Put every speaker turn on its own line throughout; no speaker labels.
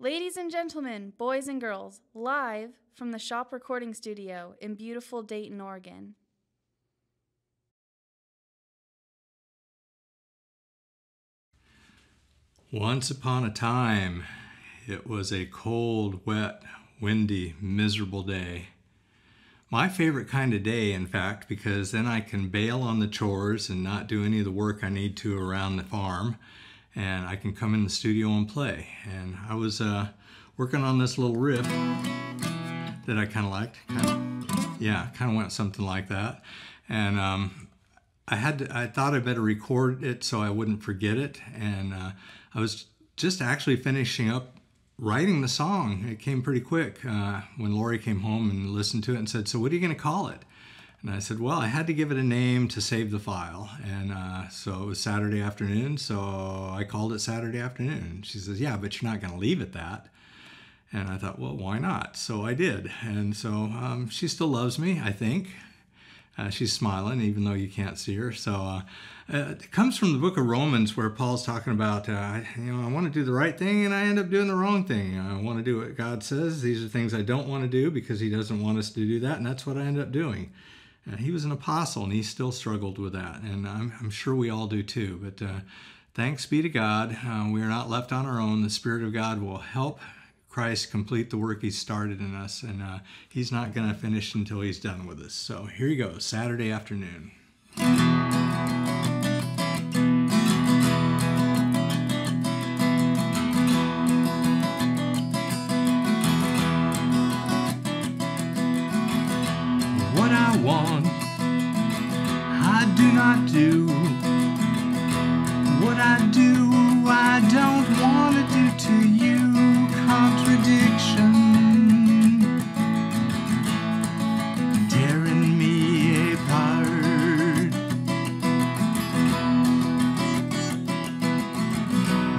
Ladies and gentlemen, boys and girls, live from the Shop Recording Studio in beautiful Dayton, Oregon.
Once upon a time, it was a cold, wet, windy, miserable day. My favorite kind of day, in fact, because then I can bail on the chores and not do any of the work I need to around the farm, and I can come in the studio and play. And I was uh, working on this little riff that I kind of liked. Kinda, yeah, kind of went something like that. And um, I had to, I thought I better record it so I wouldn't forget it. And uh, I was just actually finishing up writing the song. It came pretty quick uh, when Lori came home and listened to it and said, "So what are you going to call it?" And I said, "Well, I had to give it a name to save the file." And uh, so it was Saturday afternoon, so I called it Saturday afternoon. She says, "Yeah, but you're not going to leave it that." And I thought, well, why not? So I did. And so um, she still loves me, I think. Uh, she's smiling, even though you can't see her. So uh, it comes from the book of Romans, where Paul's talking about, uh, you know, I want to do the right thing and I end up doing the wrong thing. I want to do what God says. These are things I don't want to do because He doesn't want us to do that, and that's what I end up doing. Uh, he was an apostle, and he still struggled with that, and I'm, I'm sure we all do too. But uh, thanks be to God, we are not left on our own. The Spirit of God will help Christ complete the work He started in us, and uh, He's not going to finish until He's done with us. So here you go, Saturday afternoon.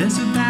There's a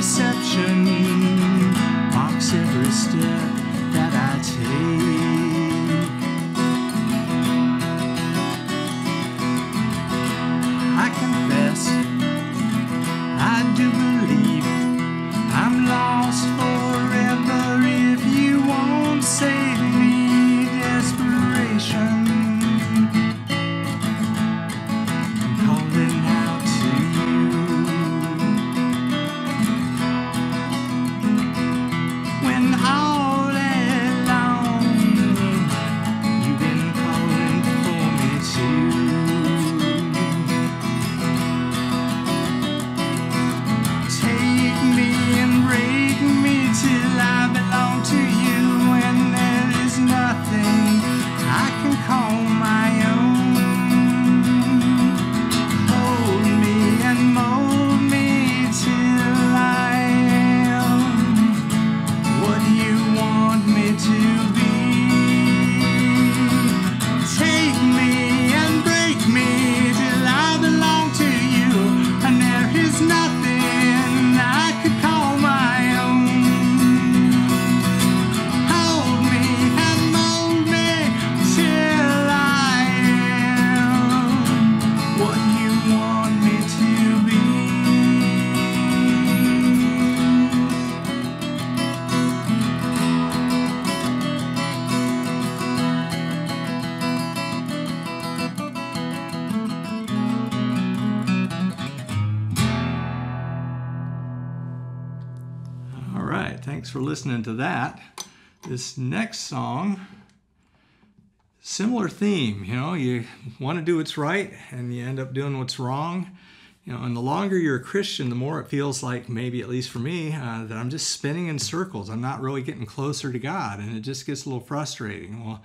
deception marks every step that I take.
Thanks for listening to that. This next song, similar theme. You know, you want to do what's right and you end up doing what's wrong. You know, and the longer you're a Christian, the more it feels like maybe, at least for me, uh, that I'm just spinning in circles. I'm not really getting closer to God, and it just gets a little frustrating. Well,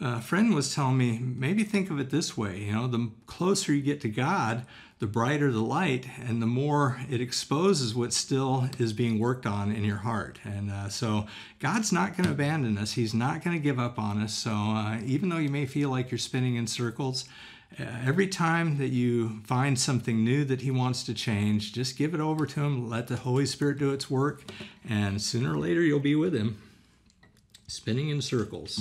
a friend was telling me maybe think of it this way you know the closer you get to god the brighter the light and the more it exposes what still is being worked on in your heart. And uh, so god's not going to abandon us. He's not going to give up on us. So uh, even though you may feel like you're spinning in circles uh, every time that you find something new that he wants to change just give it over to him. Let the holy spirit do its work and sooner or later you'll be with him spinning in circles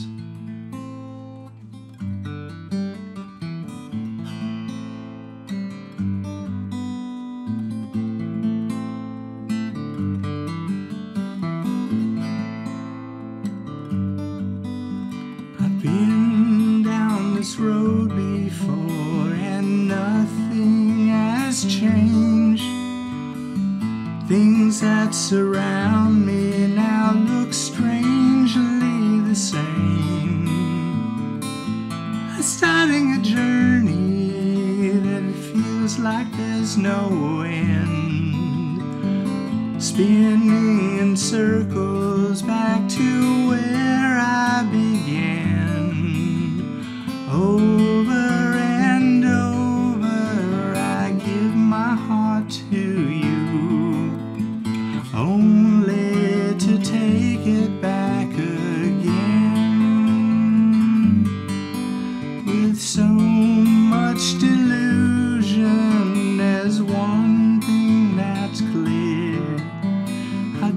there's no end. Spinning in circles back to where I began. Over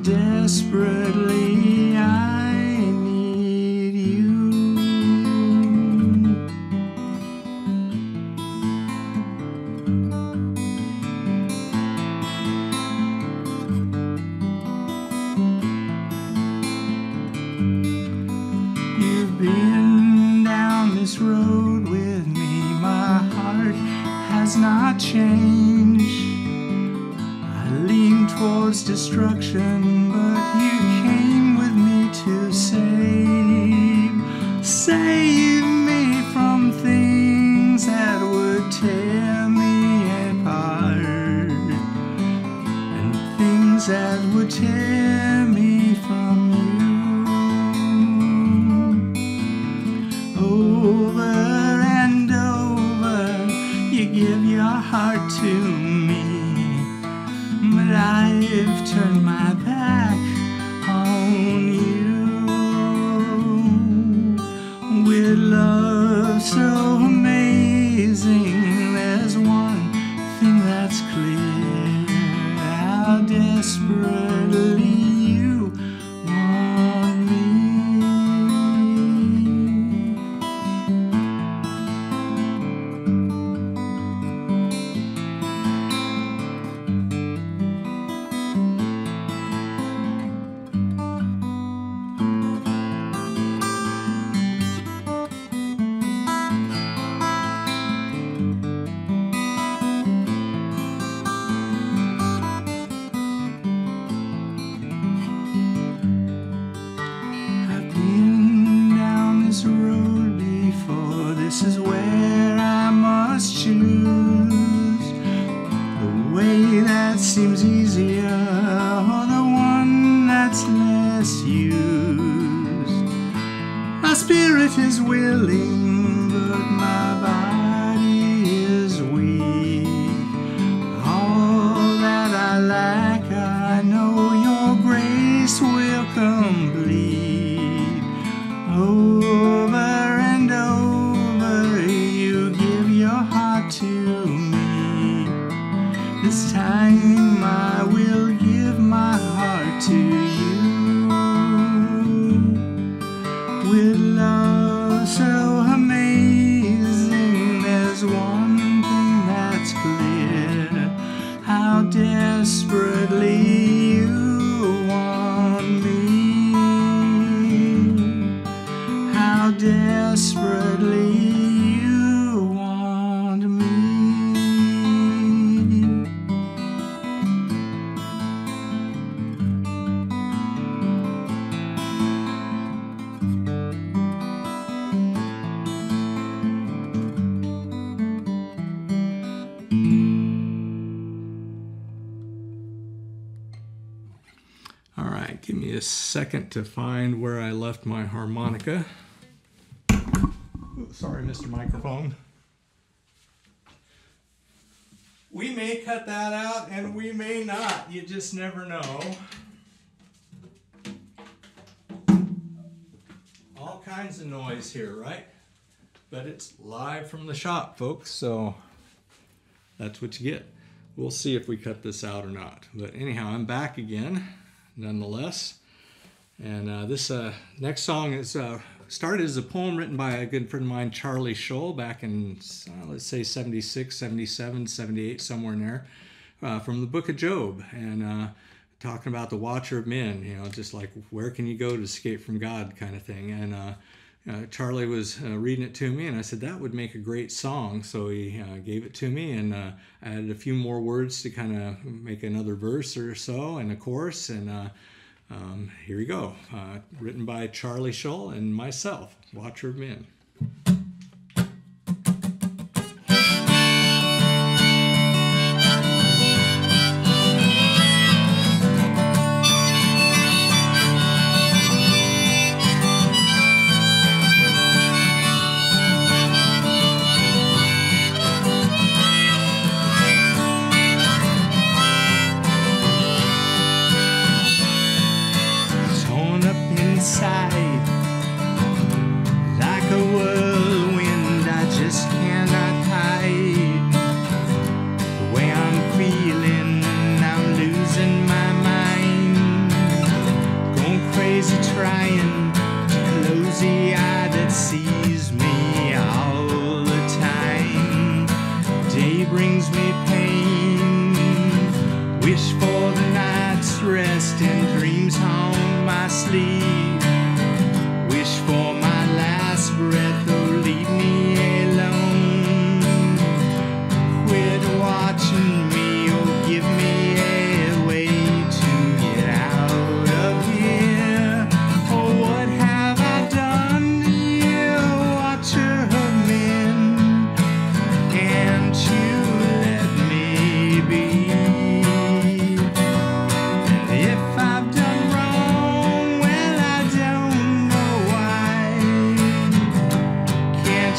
desperately. I destruction, but you came with me to save. Save me from things that would tear me apart and things that would tear desperately give me a second to find where I left my harmonica. Sorry, Mr. Microphone. We may cut that out and we may not. You just never know. All kinds of noise here, right? But it's live from the shop, folks, so that's what you get. We'll see if we cut this out or not. But anyhow, I'm back again, nonetheless. And uh, this uh, next song is uh, started as a poem written by a good friend of mine, Charlie Scholl, back in, uh, let's say, 76, 77, 78, somewhere in there, uh, from the book of Job. And uh, talking about the watcher of men, you know, just like where can you go to escape from God kind of thing. And uh, Charlie was uh, reading it to me, and I said that would make a great song. So he uh, gave it to me, and uh, added a few more words to kind of make another verse or so, and a chorus. And uh, um, here we go, uh, written by Charlie Scholl and myself, Watcher of Men. Inside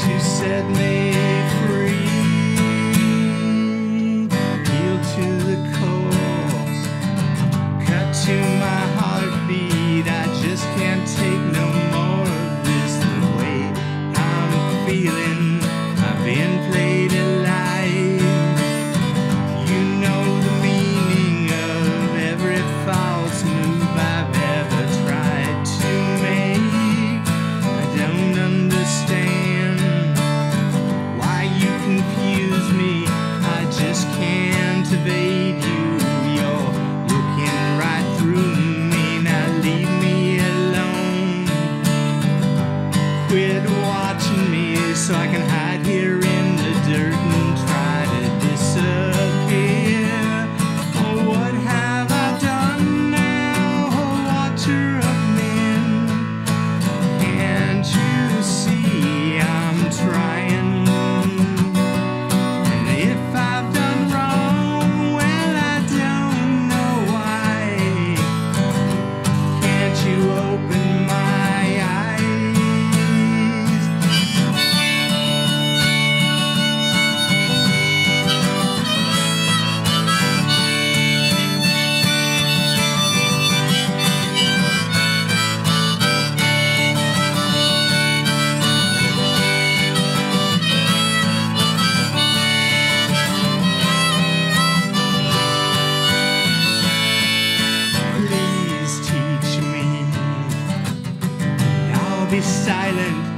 you set me silent.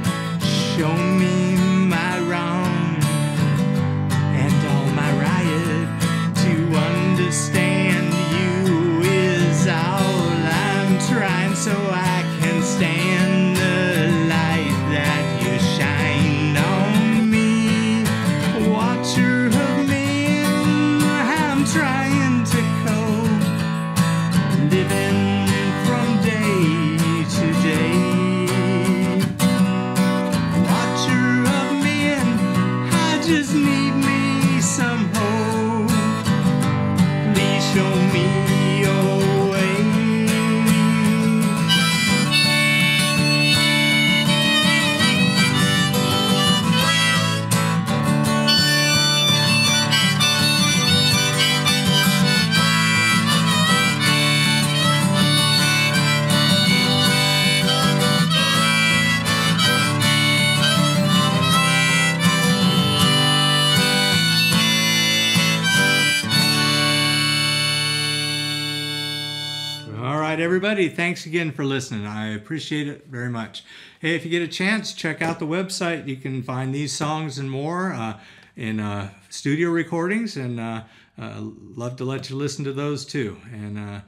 Everybody. Thanks again for listening. I appreciate it very much. Hey, if you get a chance, check out the website. You can find these songs and more uh, in uh, studio recordings, and uh, uh, love to let you listen to those too. And uh,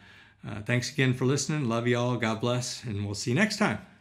uh, thanks again for listening. Love you all. God bless, and we'll see you next time.